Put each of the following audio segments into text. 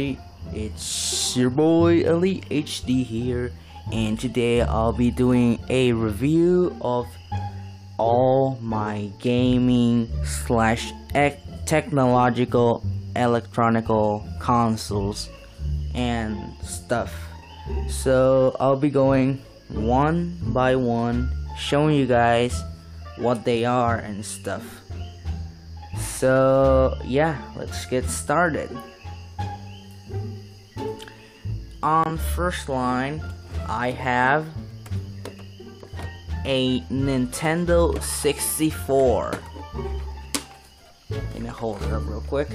everybody, it's your boy Elite HD here, and today I'll be doing a review of all my gaming slash technological electronical consoles and stuff. So I'll be going one by one, showing you guys what they are and stuff. So, yeah, let's get started. On first line, I have a Nintendo 64. Let me hold it up real quick.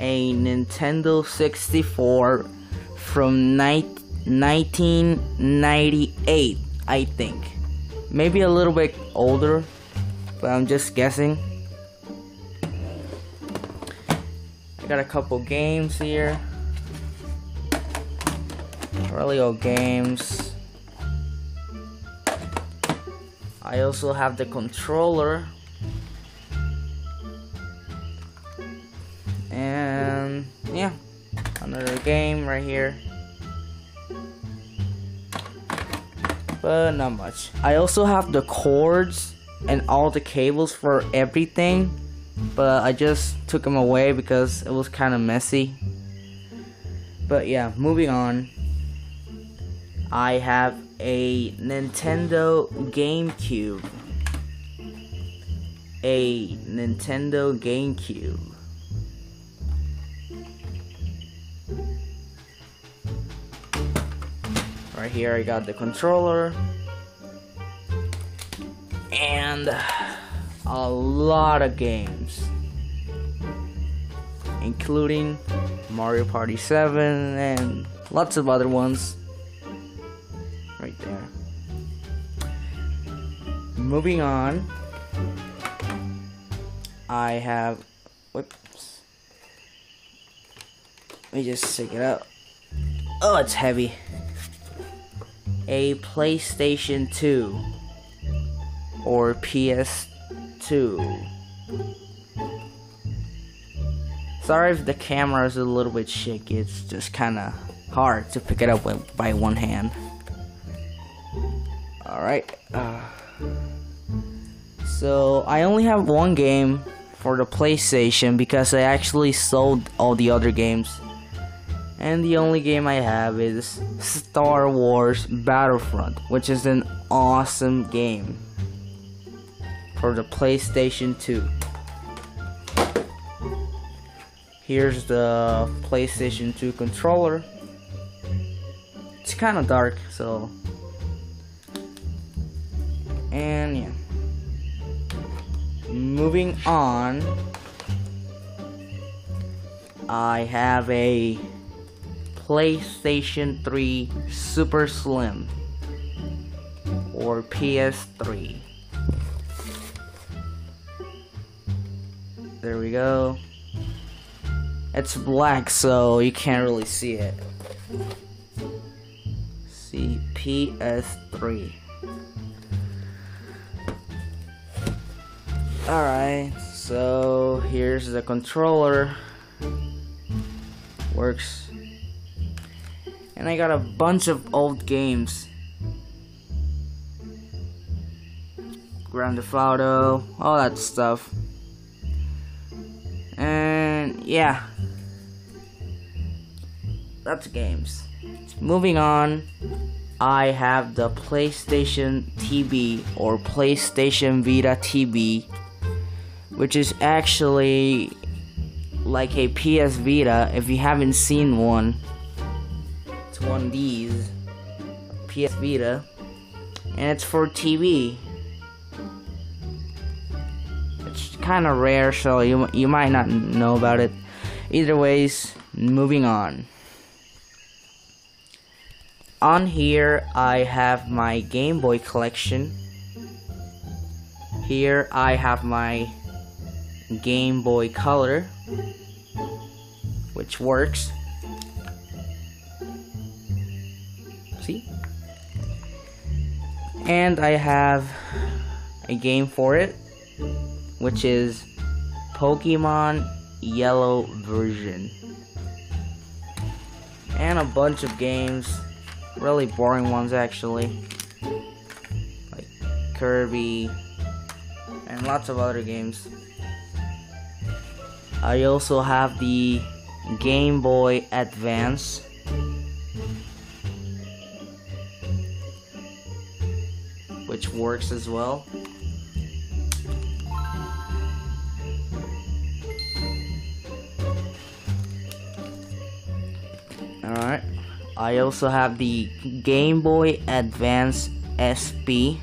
A Nintendo 64 from ni- 1998, I think. Maybe a little bit older, but I'm just guessing. I got a couple games here. Really old games. I also have the controller. And yeah, another game right here. But not much. I also have the cords and all the cables for everything but I just took them away because it was kind of messy. But yeah, moving on. I have a Nintendo GameCube. A Nintendo GameCube. Right here, I got the controller. And a lot of games, including Mario Party 7 and lots of other ones. Right there. Moving on, I have. Whoops. Let me just take it out. Oh, it's heavy. A PlayStation 2 or PS 2. Sorry if the camera is a little bit shaky, it's just kind of hard to pick it up with, by one hand. Alright. Uh, so, I only have one game for the PlayStation because I actually sold all the other games. And the only game I have is Star Wars Battlefront, which is an awesome game for the PlayStation 2. Here's the PlayStation 2 controller. It's kind of dark, so. And yeah. Moving on, I have a PlayStation 3 Super Slim or PS3. There we go. It's black, so you can't really see it. See, PS3. Alright, so here's the controller. Works. And I got a bunch of old games. Grand Theft Auto, all that stuff. And yeah, that's games. Moving on, I have the PlayStation TV or PlayStation Vita TV, which is actually like a PS Vita. If you haven't seen one, it's one of these PS Vita, and it's for TV It's kind of rare, so you you might not know about it. Either ways, moving on. On here, I have my Game Boy collection. Here, I have my Game Boy Color, which works. See? And I have a game for it which is Pokemon Yellow version. and a bunch of games, really boring ones actually, like Kirby and lots of other games. I also have the Game Boy Advance. Which works as well. Alright. I also have the Game Boy Advance SP.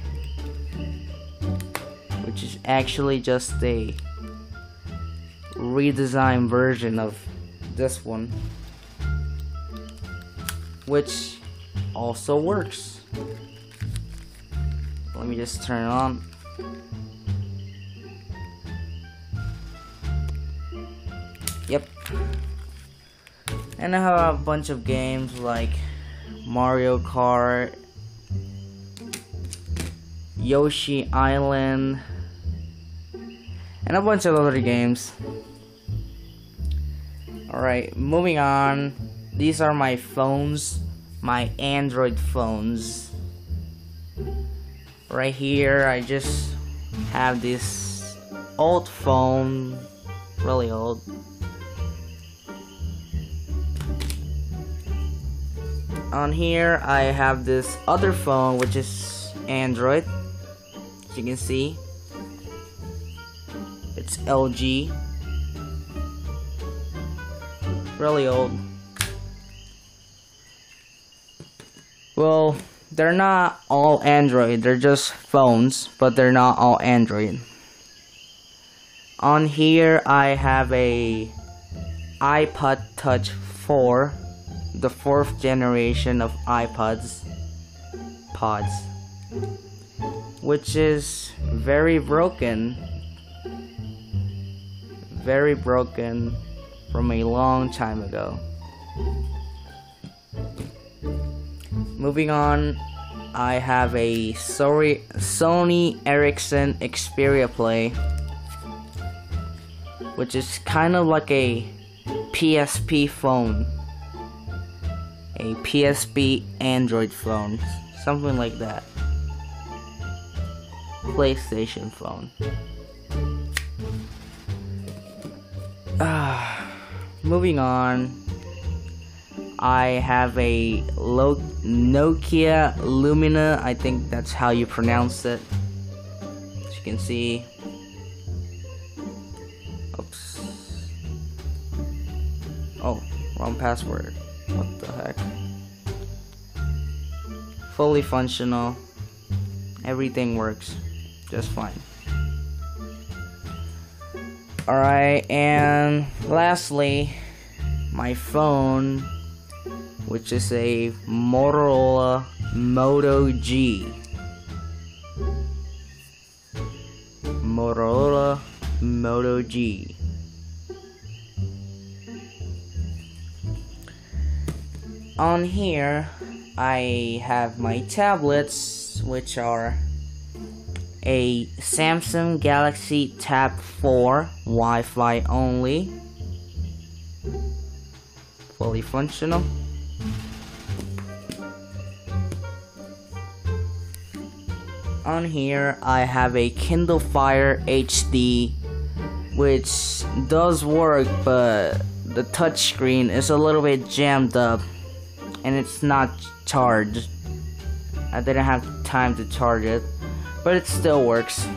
Which is actually just a redesigned version of this one. Which also works. Let me just turn it on. Yep. And I have a bunch of games like Mario Kart, Yoshi Island, and a bunch of other games. Alright, moving on. These are my phones, my Android phones. Right here, I just have this old phone, really old. On here, I have this other phone, which is Android. As you can see, it's LG. Really old. Well, they're not all Android, they're just phones, but they're not all Android. On here, I have a iPod Touch 4, the fourth generation of iPods, pods, which is very broken, very broken from a long time ago. Moving on, I have a Sony Ericsson Xperia Play, which is kind of like a PSP phone, a PSP Android phone, something like that. PlayStation phone. Ah, moving on. I have a Lo Nokia Lumia. I think that's how you pronounce it. As you can see. Oops. Oh, wrong password. What the heck? Fully functional. Everything works just fine. Alright, and lastly, my phone which is a Motorola Moto G. Motorola Moto G. On here, I have my tablets, which are a Samsung Galaxy Tab 4 Wi-Fi only, fully functional. on here I have a Kindle Fire HD which does work but the touchscreen is a little bit jammed up and it's not charged. I didn't have time to charge it but it still works.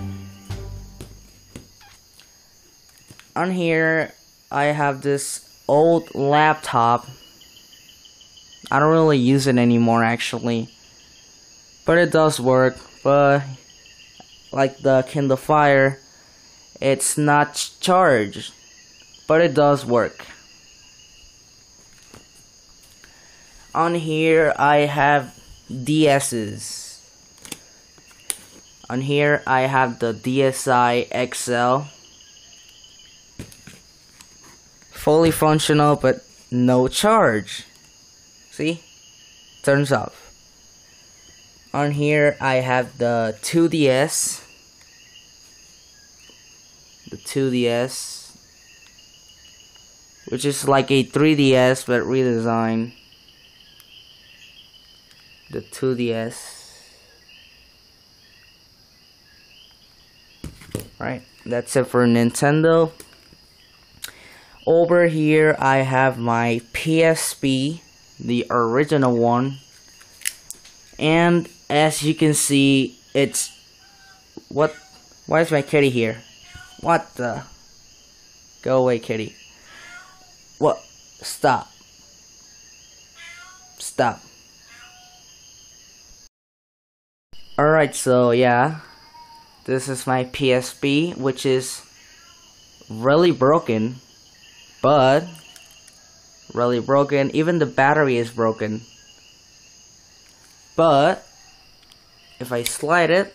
On here I have this old laptop. I don't really use it anymore actually. But it does work but like the Kindle Fire, it's not charged, but it does work. On here, I have DS's. On here, I have the DSi XL. Fully functional, but no charge. See? Turns off on here I have the 2DS the 2DS which is like a 3DS but redesigned the 2DS. Right, that's it for Nintendo. Over here, I have my PSP, the original one. And as you can see, it's what? Why is my kitty here? What the? Go away, kitty. What? Stop. Stop. Alright, so yeah. This is my PSP, which is really broken. But, really broken. Even the battery is broken. But, if I slide it,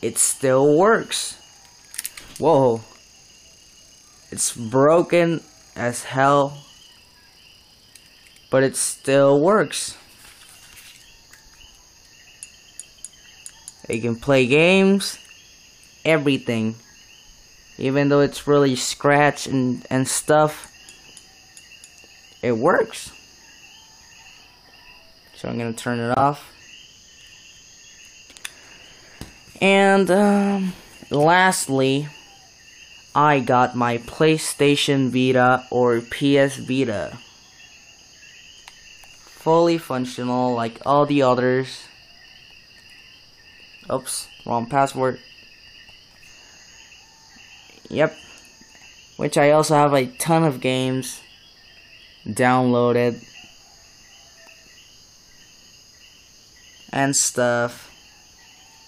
it still works. Whoa. It's broken as hell, but it still works. You can play games, everything. Even though it's really scratched and, and stuff, it works. So I'm gonna turn it off. And um, lastly, I got my PlayStation Vita or PS Vita. Fully functional like all the others. Oops, wrong password. Yep. Which I also have a ton of games downloaded and stuff.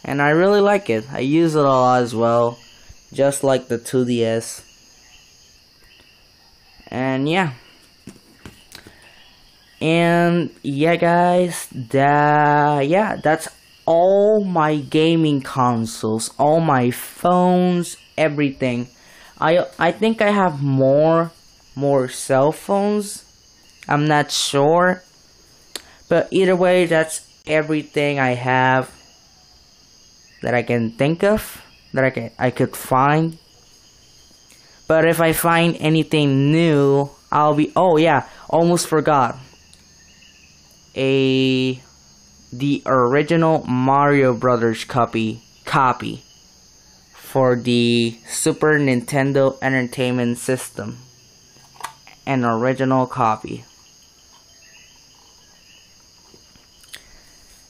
And I really like it. I use it a lot as well. Just like the 2DS. And yeah. And yeah guys, that yeah, that's all my gaming consoles, all my phones, everything. I I think I have more more cell phones. I'm not sure. But either way, that's everything I have that I can think of that I can I could find. But if I find anything new, I'll be oh yeah, almost forgot. A the original Mario Brothers copy copy for the Super Nintendo Entertainment System. An original copy.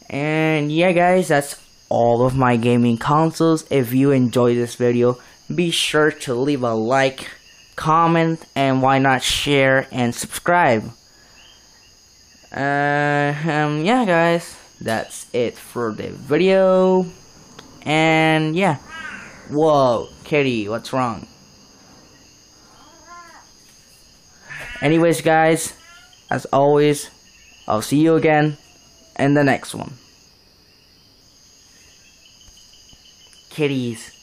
And yeah guys, that's all of my gaming consoles. If you enjoyed this video, be sure to leave a like, comment, and why not share and subscribe. Uh, um, yeah guys, that's it for the video. And yeah. Whoa, Kitty, what's wrong? Anyways, guys, as always, I'll see you again in the next one. Kitties.